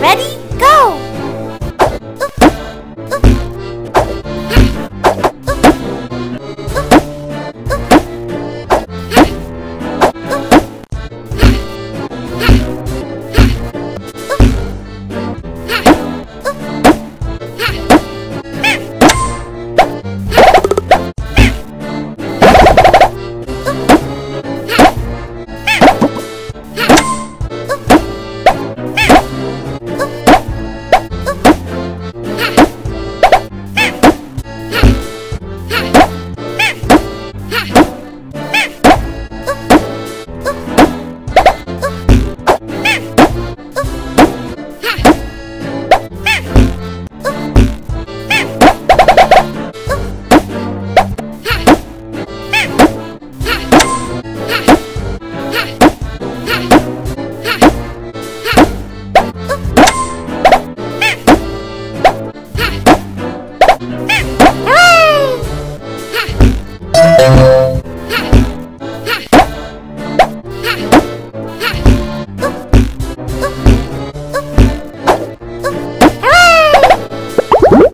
Ready?